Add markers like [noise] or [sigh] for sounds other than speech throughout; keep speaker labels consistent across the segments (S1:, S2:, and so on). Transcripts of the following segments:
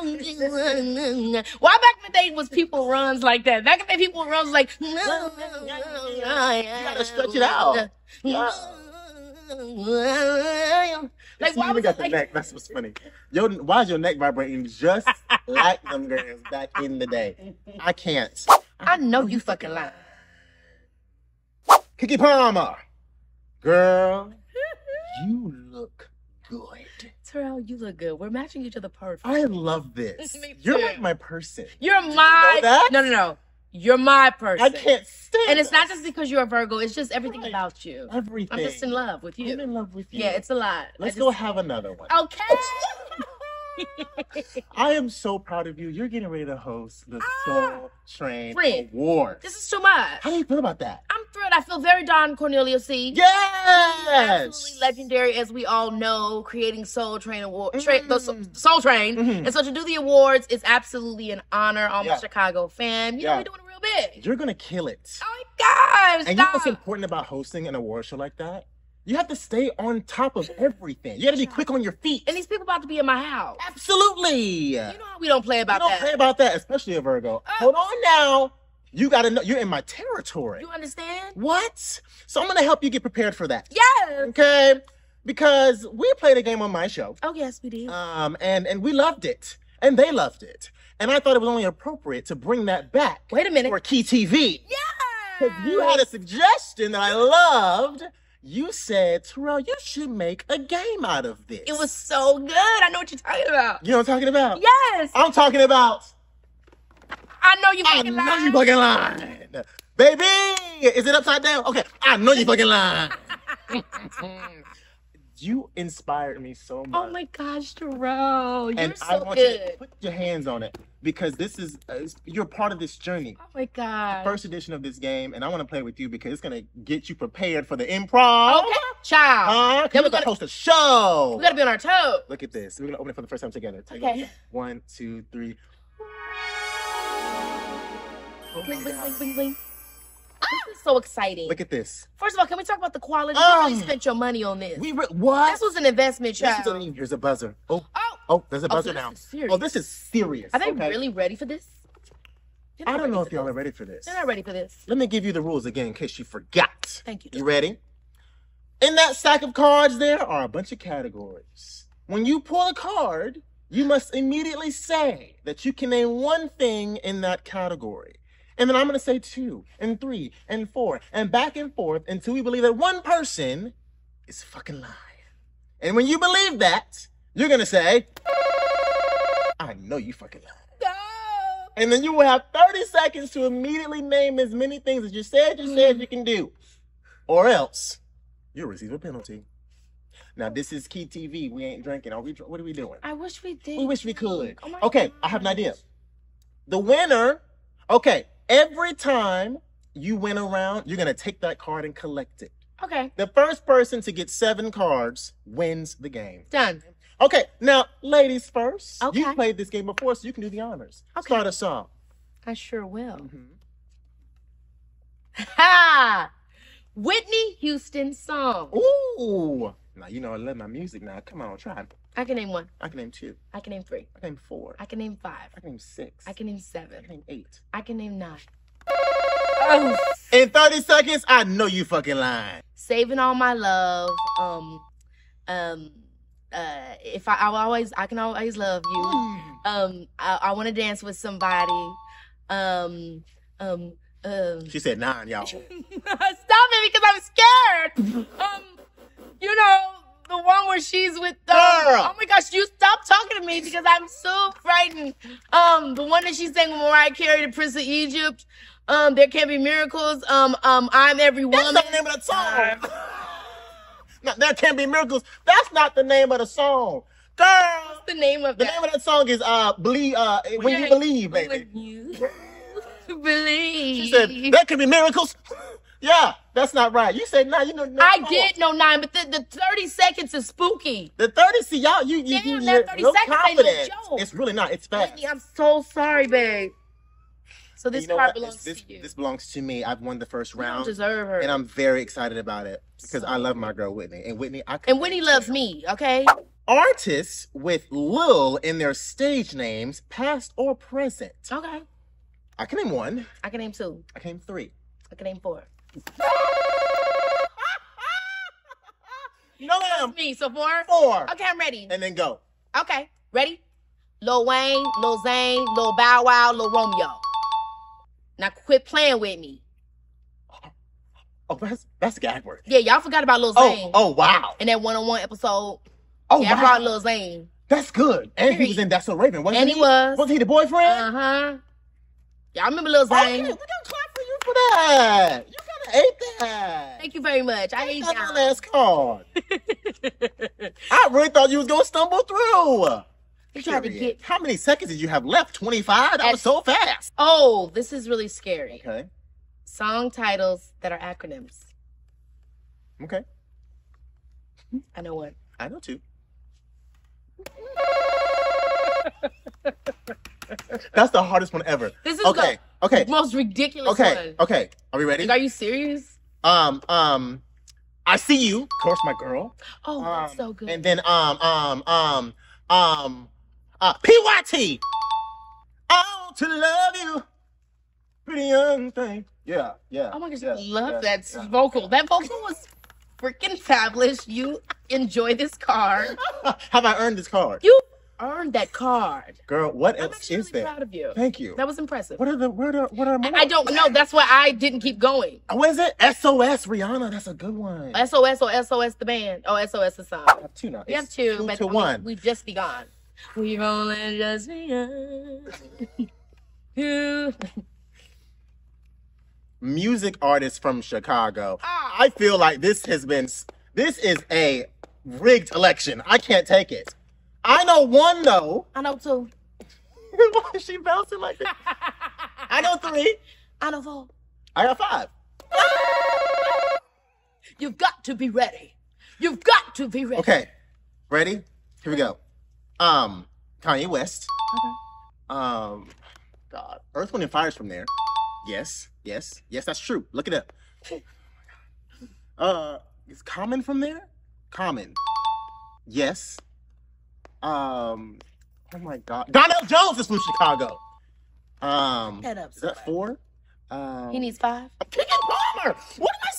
S1: [laughs] Why back in the day was people runs like that? Back in the day, people runs like. [laughs] You
S2: gotta stretch it out.
S1: Like,
S2: See,
S1: why
S2: you
S1: was
S2: got
S1: it
S2: the
S1: like?
S2: neck. That's what's funny. Your, why is your neck vibrating just [laughs] like them girls back in the day? I can't.
S1: I know you fucking lying.
S2: Keke Palmer, girl, you look good.
S1: Terrell, you look good. We're matching each other perfectly.
S2: I love this. [laughs] You're like my person.
S1: You're my.
S2: that?
S1: No, no, no. You're my person.
S2: I can't stand.
S1: And it's not just because you're a Virgo. It's just everything
S2: Right.
S1: about you.
S2: everything.
S1: I'm just in love with you.
S2: I'm in love with you.
S1: Yeah, it's a lot.
S2: Let's
S1: I
S2: go have another one.
S1: Okay. [laughs]
S2: I am so proud of you. You're getting ready to host the Soul Train
S1: Friend.
S2: Awards.
S1: this is too much.
S2: How do you feel about that?
S1: I'm thrilled. I feel very Don Cornelius C.
S2: Yes.
S1: Absolutely legendary, as we all know, creating Soul Train Award, tra- the Soul-
S2: Mm.
S1: Soul Train,
S2: Mhm.
S1: and so to do the awards is absolutely an honor. I'm
S2: Yeah.
S1: a Chicago fan. You
S2: Yeah.
S1: know, we're doing it real big.
S2: You're gonna kill it.
S1: Oh my gosh!
S2: And you know what's important about hosting an award show like that? You have to stay on top of everything. You got to be quick on your feet.
S1: and these people about to be in my house.
S2: Absolutely.
S1: You know how we don't play about
S2: don't
S1: that.
S2: play about that, especially a Virgo. Hold on now. You got to know you're in my territory.
S1: you understand?
S2: What? So I'm gonna help you get prepared for that.
S1: Yes.
S2: Okay? Because we played a game on my show.
S1: Oh yes, we did.
S2: Um, and and we loved it, and they loved it, and I thought it was only appropriate to bring that back
S1: Wait a minute.
S2: for KeyTV.
S1: Yeah.
S2: Because you had a suggestion that I loved. You said, Terrell, you should make a game out of this.
S1: It was so good. I know what you're talking about.
S2: You know what I'm talking about?
S1: Yes.
S2: I'm talking about.
S1: I know you
S2: I
S1: fucking
S2: know
S1: lying.
S2: you fucking lying. Baby, is it upside down? Okay, I know you fucking lying. [laughs] you inspired me so much.
S1: Oh my gosh, Terrell. You're
S2: and
S1: so
S2: I want you
S1: good.
S2: to put your hands on it because this is uh, you're part of this journey.
S1: Oh my god.
S2: First edition of this game, and I want to play with you because it's gonna get you prepared for the improv.
S1: Okay, child.
S2: Huh?
S1: Then we're
S2: gonna host a show.
S1: We gotta be on our toes.
S2: Look at this. We're gonna open it for the first time together. Take
S1: Okay.
S2: it. One, two, three. Oh
S1: Bling, bling, bling, bling, bling. This is so exciting.
S2: Look at this.
S1: First of all, can we talk about the quality?
S2: Um,
S1: you really spent your money on this.
S2: We re- what?
S1: this was an investment,
S2: Listen
S1: child.
S2: me. Here's a buzzer. Oh,
S1: Oh,
S2: oh, there's a
S1: Oh,
S2: buzzer
S1: this
S2: now. Oh, this is serious.
S1: are they
S2: okay?
S1: really ready for this?
S2: I don't know if y'all are ready for this.
S1: They're not ready for this.
S2: Let me give you the rules again in case you forgot.
S1: Thank you.
S2: You ready? In that stack of cards, there are a bunch of categories. When you pull a card, you must immediately say that you can name one thing in that category. And then I'm going to say two, and three, and four, and back and forth until we believe that one person is fucking lying. And when you believe that, you're going to say, I know you fucking lying.
S1: No.
S2: And then you will have 30 seconds to immediately name as many things as you said you said mm-hmm. you can do. Or else you'll receive a penalty. Now this is KeyTV. We ain't drinking. Are we what are we doing?
S1: I wish we did.
S2: We wish we could.
S1: Oh
S2: Okay, I have an idea. The winner, okay, every time you win a round, you're gonna take that card and collect it.
S1: Okay,
S2: The first person to get seven cards wins the game.
S1: done.
S2: Okay, now ladies first.
S1: Okay.
S2: You played this game before, so you can do the honors.
S1: Okay.
S2: Start us off.
S1: I sure will.
S2: Mhm. [laughs]
S1: Ha! Whitney Houston song.
S2: Ooh. Now you know I love my music now. Come on, try. it.
S1: I can name one.
S2: I can name two.
S1: I can name three.
S2: I can name four.
S1: I can name five.
S2: I can name six.
S1: I can name
S2: I
S1: seven.
S2: can name eight.
S1: I can name nine. Oh,
S2: In 30 seconds, I know you fucking lying.
S1: saving all my love. Um, um, uh, if I, I always, I can always love you. Um, I, I want to dance with somebody. Um, um, um.
S2: She said nine, y'all.
S1: Stop it because I'm scared. Um, you know the one where she's with the.
S2: Girl.
S1: Oh my gosh, you stop talking to me because I'm so frightened. Um, the one that she sang with Mariah Carey, the Prince of Egypt. Um, there can be miracles. Um, um, I'm every
S2: That's
S1: woman.
S2: not the name of the song. [laughs] no, there can be miracles. That's not the name of the song. Girl,
S1: What's the name of
S2: the
S1: that?
S2: name of that song is uh believe uh when you believe, baby.
S1: When you [laughs] believe.
S2: She said there can be miracles. [laughs] yeah, that's not right. You said nine. you know. No,
S1: I
S2: come on.
S1: did know nine, but the, the 30 seconds is spooky.
S2: The 30, see y'all, you you
S1: Damn,
S2: you
S1: that 30
S2: real
S1: seconds ain't no joke.
S2: It's really not. It's fast.
S1: Whitney, I'm so sorry, babe. So this
S2: You know
S1: card
S2: what?
S1: belongs
S2: this,
S1: to you.
S2: This belongs to me. I've won the first
S1: you don't
S2: round,
S1: deserve her.
S2: and I'm very excited about it because I love my girl Whitney. And Whitney, I
S1: and Whitney loves me. Okay.
S2: artists with Lil in their stage names, past or present.
S1: Okay.
S2: I can name one.
S1: I can name two.
S2: I can name three.
S1: I can name four. [laughs]
S2: no, ma'am.
S1: Me. So four.
S2: Four.
S1: Okay, I'm ready.
S2: And then go.
S1: Okay, ready? Lil Wayne, Lil Zane, Lil Bow Wow, Lil Romeo. Now quit playing with me.
S2: Oh, that's that's gag word.
S1: Yeah, y'all forgot about Lil Zane.
S2: Oh, oh, wow.
S1: In that one-on-one episode.
S2: Oh,
S1: yeah, I
S2: wow.
S1: brought Lil Zane.
S2: That's good. And he was in That's So Raven, wasn't
S1: And
S2: he?
S1: he was.
S2: Was he the boyfriend?
S1: Uh-huh. Y'all remember Lil Zane?
S2: we gotta clap for you for that. You hate that.
S1: Thank you very much. I hate
S2: that
S1: y'all.
S2: last card. [laughs] I really thought you was gonna stumble through.
S1: You tried to get.
S2: How many seconds did you have left? 25? That was so fast.
S1: Oh, this is really scary.
S2: Okay.
S1: Song titles that are acronyms.
S2: Okay.
S1: I know one.
S2: I know too. [laughs] [laughs] That's the hardest one ever.
S1: This is
S2: Okay. Okay.
S1: most ridiculous
S2: Okay.
S1: one.
S2: Okay. Are we ready?
S1: Like, are you serious?
S2: Um, um, I see you. Of course, my girl.
S1: Oh, that's
S2: Um,
S1: so good.
S2: And then um um um um uh PYT. Oh, to love you, pretty young thing. Yeah, yeah.
S1: Oh my gosh,
S2: yeah,
S1: I love
S2: yeah,
S1: that
S2: yeah.
S1: vocal. That vocal was freaking fabulous. You enjoy this card. [laughs]
S2: Have I earned this card,
S1: You earned that card.
S2: girl? What
S1: I'm
S2: else
S1: actually
S2: is
S1: really
S2: there?
S1: proud of you.
S2: Thank you.
S1: That was impressive.
S2: What are the what are what are
S1: I,
S2: more?
S1: I don't know. That's why I didn't keep going.
S2: What is it? SOS Rihanna. That's a good one.
S1: SOS or SOS the band. Oh, SOS the song.
S2: I have two now.
S1: We have two,
S2: two
S1: but
S2: to
S1: I mean,
S2: one.
S1: we've just begun. We've only just begun. Two. [laughs]
S2: Music artist from Chicago. I feel like this has been this is a rigged election. I can't take it. I know one though.
S1: I know two. [laughs]
S2: Why is she bouncing like that? [laughs] I know three.
S1: I know four.
S2: I got five. [laughs]
S1: You've got to be ready. You've got to be ready.
S2: Okay. Ready? Here we go. Um, Kanye West.
S1: Okay.
S2: Um,
S1: God.
S2: Earth, Wind, and Fire's from there. Yes, yes, yes, that's true. Look it up. Uh, is Common from there? Common. Yes. Um, oh my God. Donell Jones is from Chicago. Um,
S1: Head up.
S2: is that four? Um,
S1: He needs five.
S2: Pick Palmer. What am I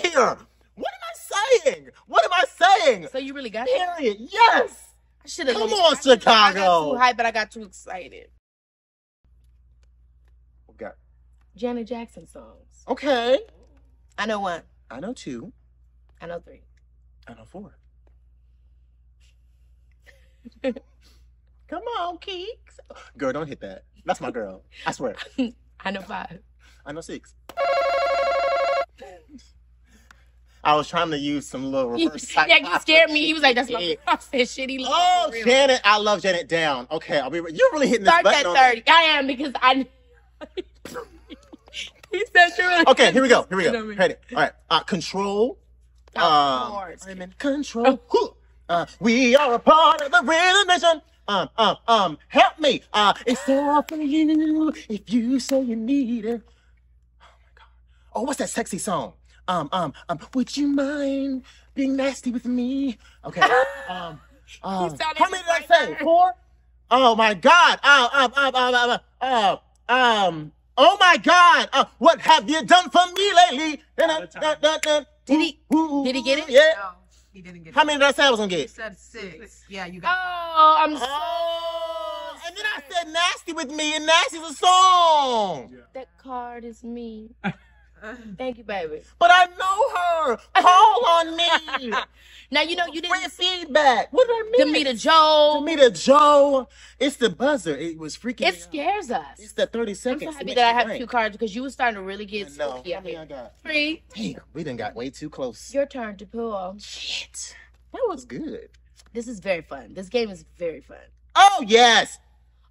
S2: saying here? What am I saying? What am I saying?
S1: So you really got it?
S2: Period. Yes.
S1: I should have.
S2: Come
S1: I
S2: on,
S1: should've- I got too hyped, but I got too excited.
S2: We got
S1: Janet Jackson songs.
S2: Okay.
S1: I know one.
S2: I know two.
S1: I know three.
S2: I know four. [laughs] Come on, Keeks. Girl, don't hit that. That's my girl. I swear. [laughs]
S1: I know five.
S2: I know six. I was trying to use some little [laughs] reverse.
S1: yeah, you scared me. He was like, "That's my." I said, "Shit, he
S2: Oh. Janet, I love Janet down. Okay, I'll be. Re- You're really hitting this
S1: Start
S2: button.
S1: that
S2: on
S1: thirty. I am because I. he said, "Sure."
S2: Okay, here we go. Here we go. Ready? All right. Uh, control.
S1: Oh,
S2: Um,
S1: Lord.
S2: I'm in control. Whew. Uh, we are a part of the rhythm nation. Um, um, um, help me. Uh, it's all for you if you say you need it. Oh my god. Oh, what's that sexy song? Um, um, um, would you mind being nasty with me? Okay. [laughs] Um, um, how many did I say? Four? Oh my god. Um, um, um, um, um, um, uh, um, oh my god. Uh, what have you done for me lately?
S3: All the time.
S1: Did he- did he get it?
S2: Yeah.
S3: No, he didn't get
S2: How
S3: it.
S2: many did I say I was gonna
S3: You
S2: get?
S3: said six. Yeah, you got.
S1: Oh, I'm so.
S2: Oh, and then I said nasty with me, and nasty's a song.
S1: That card is me. [laughs] [laughs] Thank you, baby.
S2: But I know her. [laughs] Call on me. [laughs]
S1: Now you know you
S2: Free
S1: didn't
S2: feedback. What did I mean?
S1: Demeter Joe.
S2: Demeter Joe. It's the buzzer. It was freaking.
S1: It
S2: out.
S1: scares us.
S2: It's the 30 seconds.
S1: I'm
S2: so
S1: happy that I have two cards because you were starting to really get
S2: I know.
S1: spooky out
S2: I
S1: here.
S2: got?
S1: Three.
S2: Damn, we done got way too close.
S1: Your turn to pull.
S2: Shit. That was good.
S1: This is very fun. This game is very fun.
S2: Oh, yes.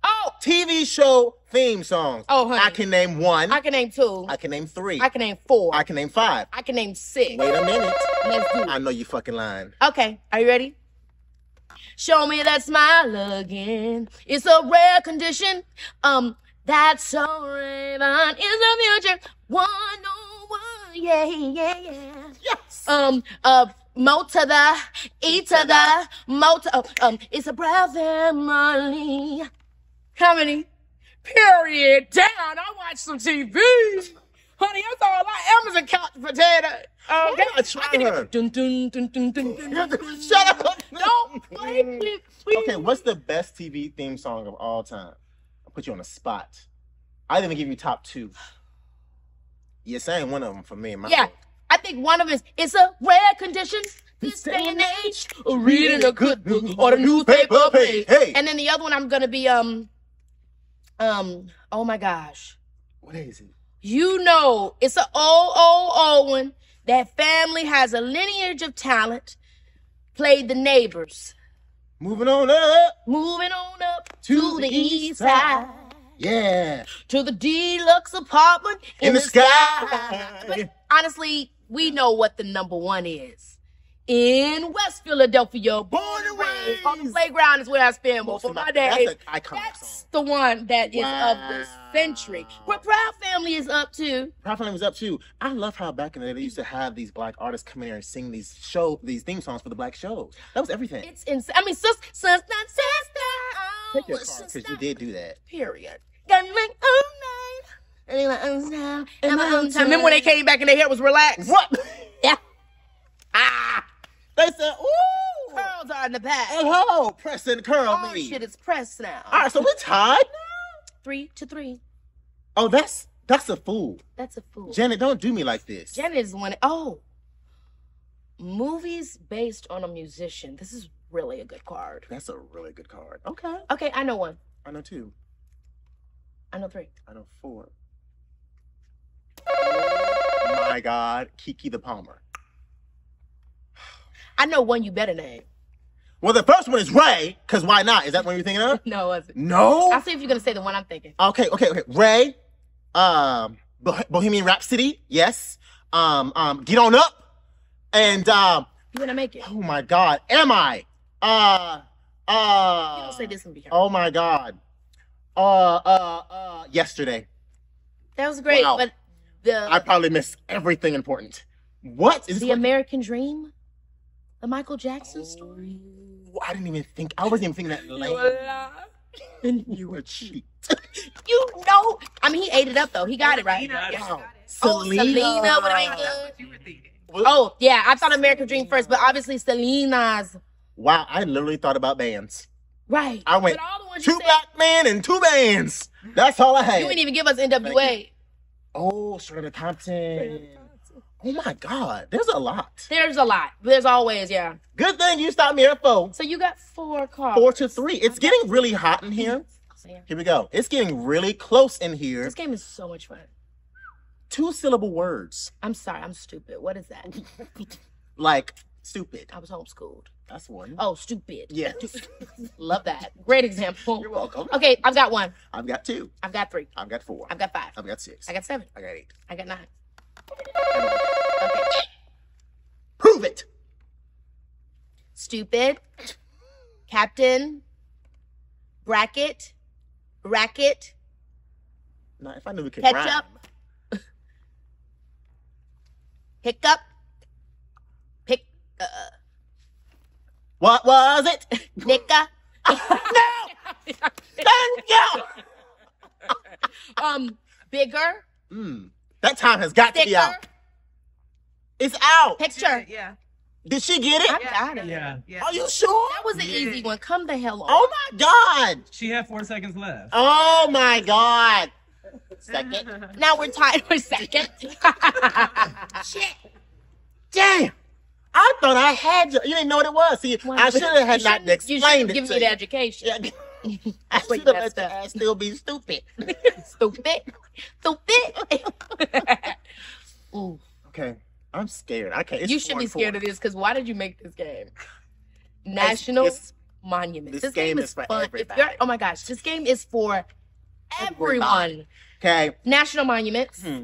S1: Oh,
S2: TV show theme songs.
S1: Oh, honey.
S2: I can name one.
S1: I can name two.
S2: I can name three.
S1: I can name four.
S2: I can name five.
S1: I can name six.
S2: Wait a minute.
S1: Let's do it.
S2: I know you fucking lying.
S1: Okay, are you ready? Show me that smile again. It's a rare condition. Um, That's so Raven is the future. One on one, yeah, yeah, yeah.
S2: Yes.
S1: Um, uh, mo to the, e to the, mo to, oh, um, it's a brown family. How many? Period. Damn, I watch some TV. Honey, that's all I am is a couch potato. Okay,
S2: not try
S1: I can
S2: her?
S1: even- Dun, dun, dun, dun, dun, dun, [laughs] dun.
S2: Shut up.
S1: Don't play with me.
S2: Okay, what's the best TV theme song of all time? I'll put you on the spot. I didn't give you top two. You're saying one of them for me. My
S1: Yeah, I think one of them is it's a rare condition this day and age. Reading a good book or the newspaper page.
S2: Hey.
S1: And then the other one I'm gonna be um um oh my gosh.
S2: What is it?
S1: You know it's an old old old one. That family has a lineage of talent. Played the neighbors.
S2: Moving on up.
S1: Moving on up to, the east side.
S2: Yeah.
S1: To the deluxe apartment in,
S2: In the
S1: the, sky.
S2: sky.
S1: But honestly, we know what the number one is. In West Philadelphia, born and raised on the playground is where I spend most of my days.
S2: That's
S1: That's the one that is of the century.
S2: Wow.
S1: But Proud Family is up too.
S2: Proud Family was up too. I love how back in the day they used to have these black artists come in here and sing these show these theme songs for the black shows. That was everything.
S1: It's insane. I mean, sis, sis, not sister.
S2: Take your
S1: Oh,
S2: because you did do that.
S1: Period. Got my own night. And my own time. And my own time. Remember when they came back and their hair was relaxed?
S2: What? [laughs]
S1: Yeah. Ah.
S2: They said, ooh.
S1: Curls are in the back.
S2: Oh, press and curl
S1: Oh,
S2: me.
S1: shit, it's pressed now.
S2: All right, so we're tied now.
S1: Three to three.
S2: Oh, that's that's a fool.
S1: That's a fool.
S2: Janet, don't do me like this.
S1: Janet is one. Oh, movies based on a musician. This is really a good card.
S2: That's a really good card. Okay.
S1: Okay, I know one.
S2: I know two.
S1: I know three.
S2: I know four. Oh my God, Keke the Palmer.
S1: I know one you better name.
S2: Well, the first one is Ray, because why not? Is that what you're thinking of? [laughs]
S1: No, it?
S2: No.
S1: I'll see if you're gonna say the one I'm thinking.
S2: Okay, okay, okay. Ray, um, Bo- Bohemian Rhapsody, yes. Um, um, Get On Up, and um,
S1: You gonna make it?
S2: oh my God, Am I? Uh, uh.
S1: You don't say this and be careful.
S2: Oh my God. Uh, uh, uh. Yesterday,
S1: That was great,
S2: Wow.
S1: but the
S2: I probably missed everything important. What is
S1: the
S2: this?
S1: American Dream, the Michael Jackson story.
S2: I didn't even think. I wasn't even thinking that [laughs] late. You were cheap. [laughs]
S1: You know, I mean, he ate it up though. He got it right.
S3: Selena,
S1: Yeah.
S3: yeah, got it.
S1: Oh, Selena would've been
S3: That's
S1: good.
S3: what you were.
S1: Oh yeah, I thought American Dream first, but obviously Selena's
S2: Wow, I literally thought about bands.
S1: right.
S2: I went
S1: But all the ones
S2: Two
S1: said,
S2: black men and two bands. That's all I had.
S1: you didn't even give us NWA.
S2: Oh, Shredder Compton. Oh my God, there's a lot.
S1: There's a lot. There's always, yeah.
S2: Good thing you stopped me at four.
S1: So you got four cards.
S2: Four to three. It's getting really hot in mm-hmm.
S1: here.
S2: Here we go. It's getting really close in here.
S1: This game is so much fun.
S2: Two syllable words.
S1: I'm sorry, I'm stupid. What is that? [laughs]
S2: Like stupid.
S1: I was homeschooled.
S2: That's one.
S1: Oh, stupid.
S2: Yeah. [laughs]
S1: Love that. [laughs] Great example.
S2: You're welcome.
S1: Okay, I've got one.
S2: I've got two.
S1: I've got three.
S2: I've got four.
S1: I've got five.
S2: I've got six.
S1: I got seven.
S2: I got eight.
S1: I got nine.
S2: I got-
S1: Okay.
S2: Prove it.
S1: Stupid. Captain. Bracket. Racket.
S2: Now, if I knew we could
S1: Ketchup.
S2: rhyme.
S1: Hiccup. Pick. Uh,
S2: What was it?
S1: Nicka. [laughs]
S2: Thank you. [laughs]
S1: um, bigger.
S2: Mm, that time has got to be out. It's out.
S1: Picture.
S3: Yeah.
S2: Did she get it?
S1: I got it.
S4: Yeah.
S3: Yeah.
S2: Are you sure?
S1: That was an easy one. Come the hell oh, on.
S2: Oh my God.
S4: She had four seconds left.
S2: Oh my God. Second.
S1: Now we're tied for second. [laughs]
S2: Shit. Damn. I thought I had you. You didn't know what it was. See, I should have had
S1: You
S2: not
S1: shouldn't- You
S2: explained
S1: should
S2: it
S1: give me the education.
S2: Yeah. I
S1: But
S2: should have let the
S1: the-
S2: ass still be stupid. [laughs]
S1: Stupid. Stupid. [laughs] Ooh.
S2: Okay. I'm scared. I can't. It's
S1: you should be scared of this because why did you make this game? National
S2: it's-
S1: Monuments.
S2: this
S1: This, game,
S2: game
S1: is,
S2: is for
S1: fun.
S2: Everybody.
S1: oh my gosh, this game is for everyone.
S2: Everybody. Okay.
S1: National Monuments.
S2: Hmm.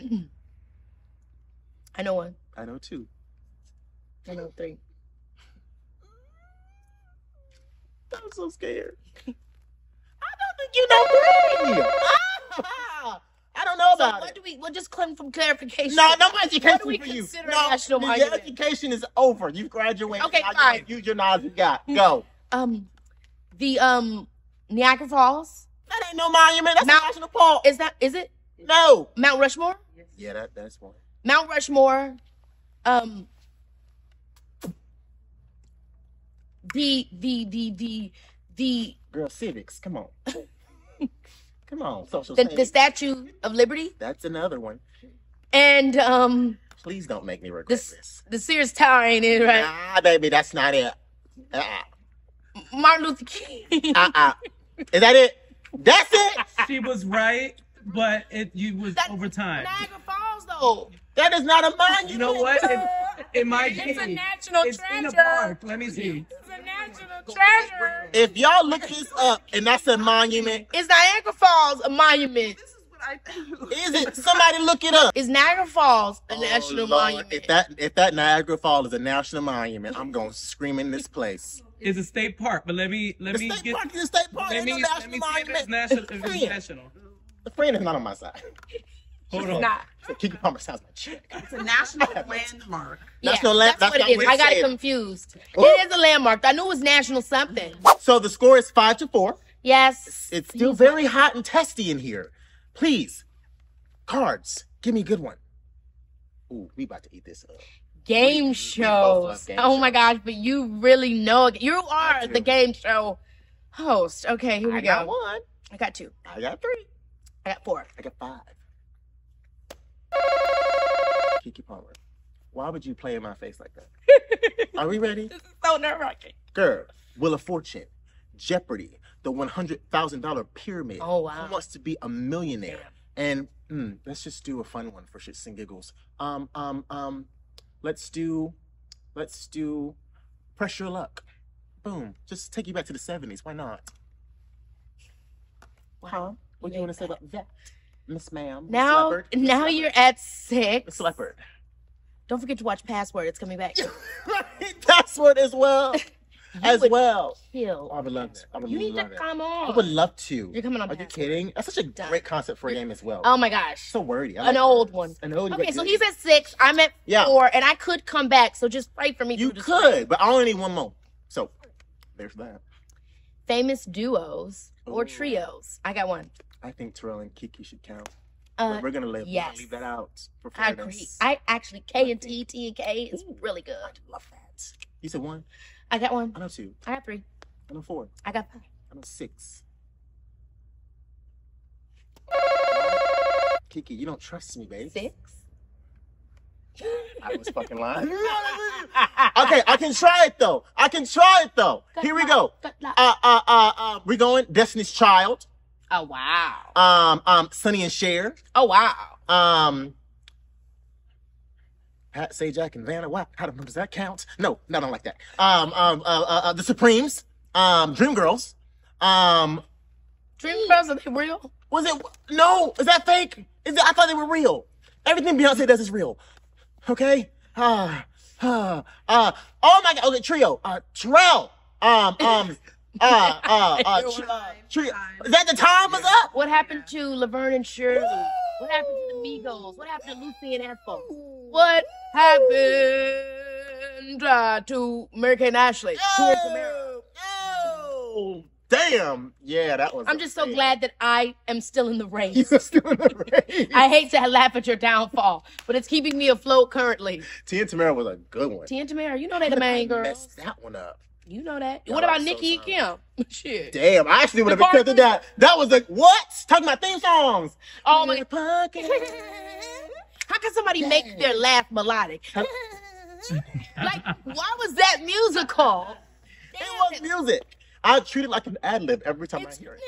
S2: [clears throat]
S1: I know one.
S2: I know two.
S1: I know three.
S2: I'm so scared. [laughs] I don't think you know me? Ah, [laughs] I don't know
S1: So
S2: about
S1: what
S2: it.
S1: do we? We'll just claim from clarification.
S2: No, no
S1: What
S2: education
S1: do we
S2: for you.
S1: consider
S2: No,
S1: national
S2: your
S1: monument?
S2: education is over. You've graduated.
S1: Okay,
S2: Now you
S1: fine.
S2: can Use your knowledge you got. Go. [laughs]
S1: Um, the um Niagara Falls
S2: That ain't no monument. That's
S1: Mount-
S2: a national park.
S1: is that? Is it
S2: no.
S1: Mount Rushmore?
S2: Yeah, that that's one.
S1: Mount Rushmore. Um. The the the the the
S2: Girl, civics. Come on. [laughs] Come on, social
S1: the, the Statue of Liberty
S2: That's another one.
S1: and um
S2: Please don't make me regret
S1: this
S2: this.
S1: the Sears Tower ain't it right?
S2: Nah, baby, that's not it. Uh-uh.
S1: Martin Luther King.
S2: Uh-uh. Is that it? That's it?
S4: She was right, but it you was
S1: That-
S4: over time.
S1: Niagara Falls though.
S2: That is not a monument.
S4: You know what? It, it might be.
S1: It's a national
S4: It's in a park. Let me see.
S1: It's a national treasure.
S2: If y'all look this up and that's a monument,
S1: Is Niagara Falls a monument?
S3: This is what I do.
S2: is it? Somebody look it up.
S1: Is Niagara Falls a
S2: Oh,
S1: national
S2: Lord.
S1: monument?
S2: If that if that Niagara Falls is a national monument, I'm gonna scream in this place.
S4: It's a state park, but let me let
S2: The
S4: me
S2: state
S4: get.
S2: park is a state park.
S4: Let
S2: Ain't no
S4: me let
S2: national
S4: me see if it's
S2: monument.
S4: national. It's national.
S2: The friend is not on my side.
S4: Hold
S1: It's
S4: on.
S1: not.
S2: So Keke Palmer sounds my chick.
S3: It's a national [laughs] landmark.
S2: That's
S1: yeah,
S2: no la-
S1: that's,
S2: that's
S1: what it is. I got it confused.
S2: Ooh.
S1: It is a landmark. I knew it was national something.
S2: So the score is five to four.
S1: Yes.
S2: It's still very hot and testy in here. Please, cards, give me a good one. Ooh, we about to eat this up.
S1: game
S2: we
S1: shows.
S2: love game
S1: oh my gosh, but you really know it. You are the game show host. Okay, here we
S2: I
S1: go.
S2: I got one.
S1: I got two.
S2: I got three.
S1: I got four.
S2: I got five. Keke Palmer, why would you play in my face like that? [laughs] Are we ready?
S1: This is so nerve wracking.
S2: Girl, Wheel of Fortune, Jeopardy, the $100,000 pyramid.
S1: Oh, wow.
S2: Who wants to be a millionaire? And mm, let's just do a fun one for shits and giggles. Um, um, um, let's do, let's do Press Your Luck. Boom. Just take you back to the 70s. Why not? Huh? What do you want to say about that? Miss Ma'am?
S1: Now,
S2: Leopard?
S1: Now
S2: Leopard?
S1: you're at six. Miss.
S2: Leopard.
S1: Don't forget to watch Password. It's coming back. [laughs]
S2: Password as well. [laughs] as well.
S1: Kill.
S2: Oh, I would love to. I would
S1: You need to
S2: love it.
S1: come on.
S2: I would love to.
S1: You're coming on
S2: Are you kidding? That's such a
S1: Done.
S2: great concept for a game as well.
S1: Oh my gosh.
S2: so wordy. I
S1: An old one.
S2: An old
S1: Okay, so he's at six. I'm at
S2: Yeah.
S1: four, and I could come back. So just pray for me.
S2: You could, but I only need one more. So there's that.
S1: famous duos or
S2: Ooh.
S1: trios. I got one.
S2: I think Terrell and Keke should count.
S1: Uh,
S2: we're gonna leave,
S1: yes.
S2: leave that out for
S1: I agree. I actually K and T, T and K is really good.
S2: I love that. You said one.
S1: I got one.
S2: I know two.
S1: I got three.
S2: I know four.
S1: I got five.
S2: I know six. Keke, you don't trust me, babe.
S1: Six.
S2: I was fucking lying. [laughs] okay, I can try it though. I can try it though. Here we go.
S1: Good luck.
S2: Uh, uh, uh, uh, we're going Destiny's Child.
S1: Oh wow.
S2: Um, um, Sonny and Cher.
S1: Oh wow.
S2: Um, Pat Sajak and Vanna. What? How does that count? No, no, I don't like that. Um, um, uh, uh, uh, the Supremes. Um, Dreamgirls. Um,
S1: Dream Girls are they real?
S2: was it? No, is that fake? Is it? I thought they were real. Everything Beyonce does is real. Okay. Ah, ah, ah. Oh my God. Okay, trio. Uh, Terrell. Um, um, [laughs] uh, uh, [laughs] uh, tr- uh. Is that the time was up?
S1: What happened to Laverne and Shirley? What happened to the Migos? What happened to Lucy and Ethel? What happened uh, to Mary Kate and Ashley? Tia and Tamera?
S2: Oh, oh, damn. Yeah, that was.
S1: I'm just so
S2: fail.
S1: glad that I am still in the [laughs] race.
S2: You're still in the race.
S1: I hate to laugh at your downfall, but it's keeping me afloat currently.
S2: Tia and Tamera was a good one.
S1: Tia and Tamera, you know they the
S2: I
S1: main
S2: messed that one up.
S1: You know that. What about
S2: so
S1: Nikki and Kim? [laughs] Shit.
S2: Damn, I actually would have accepted that. That was a what? Talking about theme songs.
S1: Oh my
S2: god. [laughs]
S1: How can somebody make their laugh melodic? [laughs] like, why was that musical?
S2: It was music. I treat it like an ad lib every time
S1: It's-
S2: I hear it.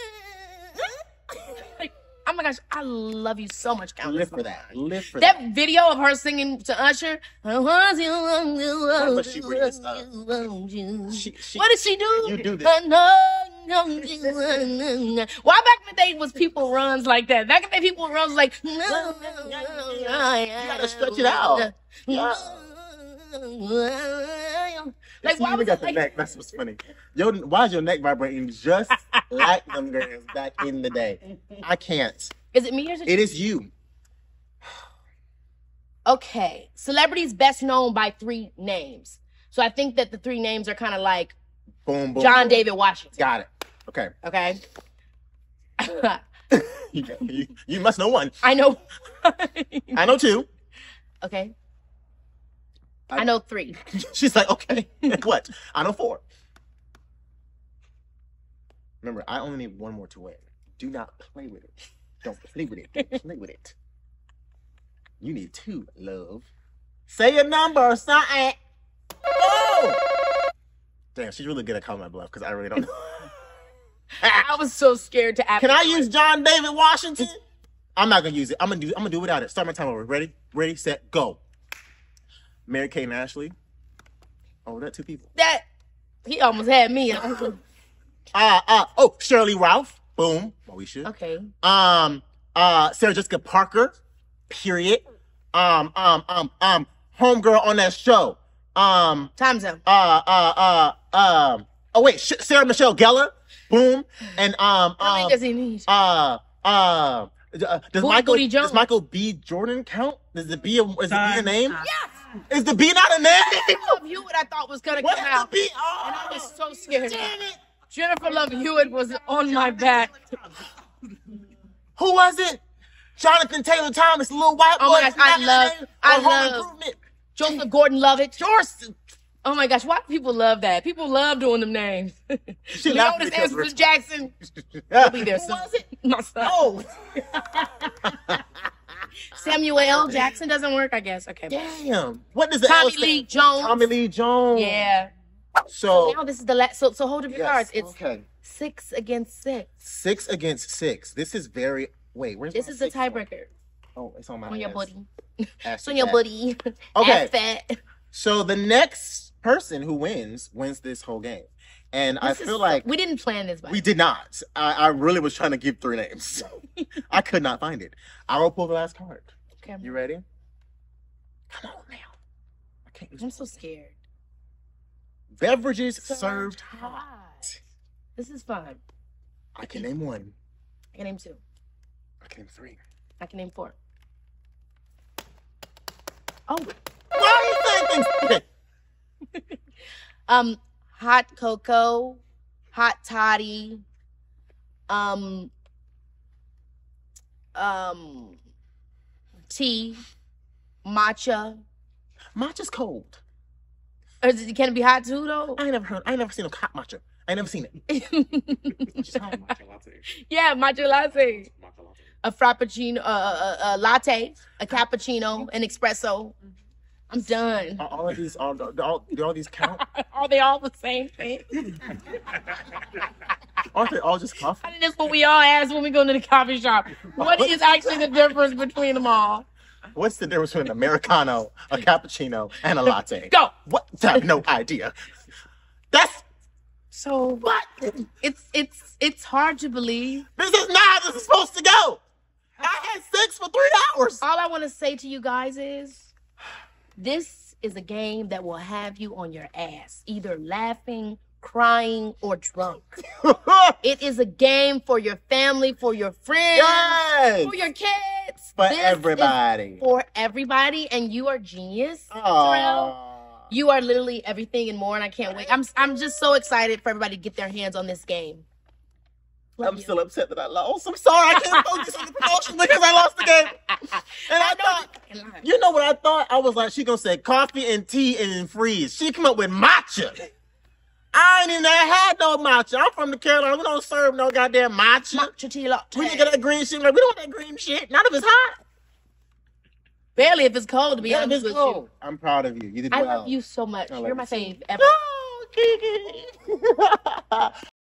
S1: Oh my gosh, I love you so much, Countess.
S2: Live for that. Live for that.
S1: That video of her singing to Usher. I want you, want you, want
S2: must she bring this up?
S1: you, want you.
S2: She- she-
S1: what did she do?
S2: You do this.
S1: I know, know you, want you. Why back in the day was people runs like that? Back in the day, people runs like. You
S2: gotta stretch it out. Yeah.
S1: Like why
S2: you
S1: even
S2: got the
S1: like?
S2: neck. That's what's funny. Yo, why is your neck vibrating just [laughs] like them girls back in the day? I can't.
S1: Is it me or is it?
S2: It is you. [sighs]
S1: Okay, celebrities best known by three names. So I think that the three names are kind of like
S2: Boom, boom.
S1: John
S2: boom.
S1: David Washington.
S2: Got it. Okay.
S1: Okay. [laughs] [laughs]
S2: You, you, you must know one.
S1: I know.
S2: I know two.
S1: okay.
S2: I-
S1: I know three. [laughs]
S2: She's like, okay. [laughs] what? I know four. Remember, I only need one more to win. Do not play with it. Don't play with it. Don't play with it. You need two, love. Say a number or something. Oh! Damn, she's really good at calling my bluff because I really don't know. [laughs]
S1: I was so scared to ask.
S2: Can I use John David Washington? I'm not gonna use it. I'm gonna do. I'm gonna do without it. Start my time over. Ready? Ready? Set. Go. Mary Kate and Ashley. Oh, that two people.
S1: that? He almost had me.
S2: Uh, [laughs] uh, oh, Sheryl Lee Ralph. Boom. Moesha.
S1: okay.
S2: Um, uh, Sarah Jessica Parker. Period. Um, um, um, um, homegirl on that show. Um,
S1: Time's up.
S2: uh, uh, uh, um, oh wait, Sh- Sarah Michelle Gellar. Boom. And, um,
S1: How many
S2: um,
S1: does he need?
S2: uh, uh, uh, does
S1: Booty
S2: Michael
S1: Booty
S2: does Michael B. Jordan count? Does it be a, is it be a name?
S1: yes.
S2: Is the B not a name?
S1: Love Hewitt, I thought was gonna
S2: What's
S1: come
S2: the
S1: out,
S2: B?
S1: and I
S2: Oh,
S1: was so oh, scared.
S2: damn it!
S1: Jennifer Love Hewitt was on my back.
S2: Who was it? Jonathan Taylor Thomas, little white boy.
S1: Oh my gosh, I love- I
S2: oh,
S1: love-
S2: Improvement.
S1: Joseph Gordon-Levitt.
S2: George.
S1: Oh my gosh, why do people love that? People love doing them names. [laughs]
S2: She
S1: Leonis
S2: because
S1: Jackson. [laughs] He'll be there
S2: Who
S1: soon.
S2: was it?
S1: My son.
S2: Oh, [laughs]
S1: Samuel L. Jackson doesn't work, I guess. Okay.
S2: damn. What does the
S1: Tommy
S2: L
S1: Lee Jones.
S2: Tommy Lee Jones.
S1: Yeah.
S2: So,
S1: Now this is the last. So so hold up your
S2: yes,
S1: cards. It's
S2: okay.
S1: six against six.
S2: Six against six. This is very. Wait, where's
S1: This is the tiebreaker
S2: Oh, it's on my
S1: on your
S2: ass.
S1: buddy.
S2: Ass [laughs]
S1: on your buddy. [laughs]
S2: Okay. So the next person who wins wins this whole game, and I
S1: This is
S2: feel
S1: so-
S2: like
S1: we didn't plan this.
S2: We did not. I, I really was trying to give three names. [laughs] I could not find it. I will pull the last card.
S1: Okay.
S2: You ready? Come on now. I can't.
S1: I'm so scared.
S2: Beverages served,
S1: Served
S2: hot.
S1: hot. This is fun.
S2: I can name one.
S1: I can name two.
S2: I can name three.
S1: I can name four. Oh,
S2: Why are you saying things? Okay. [laughs]
S1: um, hot cocoa, hot toddy, um, um, tea, matcha.
S2: Matcha's cold.
S1: Or is it- can it be hot too though?
S2: I ain't never heard. I ain't never seen a hot matcha. I ain't never seen it. [laughs] Which.
S5: Matcha latte.
S1: yeah, matcha latte,
S5: Matcha latte.
S1: a frappuccino, uh, a, a, a latte, a cappuccino, an espresso. I'm done.
S2: Are all of these all, do all, do all these count? [laughs]
S1: Are they all the same thing?
S2: Aren't they all just coffee?
S1: I think that's what we all ask when we go to the coffee shop. What is actually the difference between them all?
S2: What's the difference between an americano, a cappuccino, and a latte?
S1: Go.
S2: What? I have no idea. That's
S1: So
S2: what.
S1: it's it's it's hard to believe.
S2: This is not how this is supposed to go. I had sex for three hours.
S1: All I want to say to you guys is this is a game that will have you on your ass, either laughing, crying, or drunk. [laughs] It is a game for your family, for your friends,
S2: yes,
S1: for your kids.
S2: for
S1: This is
S2: everybody.
S1: For everybody, and you are genius.
S2: Aw.
S1: You are literally everything and more, and I can't wait. I'm I'm just so excited for everybody to get their hands on this game. Love
S2: I'm
S1: you.
S2: still upset that I lost. I'm sorry. I can't focus on the promotion because I lost the game. [laughs] And I thought, you know what I thought? I was like, she gonna say coffee and tea and then freeze. She come up with matcha. I ain't even had no matcha. I'm from the Carolina. We don't serve no goddamn matcha.
S1: Matcha tea latte.
S2: We look at that green shit like we don't want that green shit. Not if it's hot.
S1: Barely if it's cold, to be
S2: Yeah,
S1: honest with
S2: cold.
S1: you.
S2: I'm proud of you. You did
S1: I
S2: well.
S1: love you so much.
S2: I
S1: You're my
S2: you
S1: fave ever.
S2: Oh, Keke. [laughs]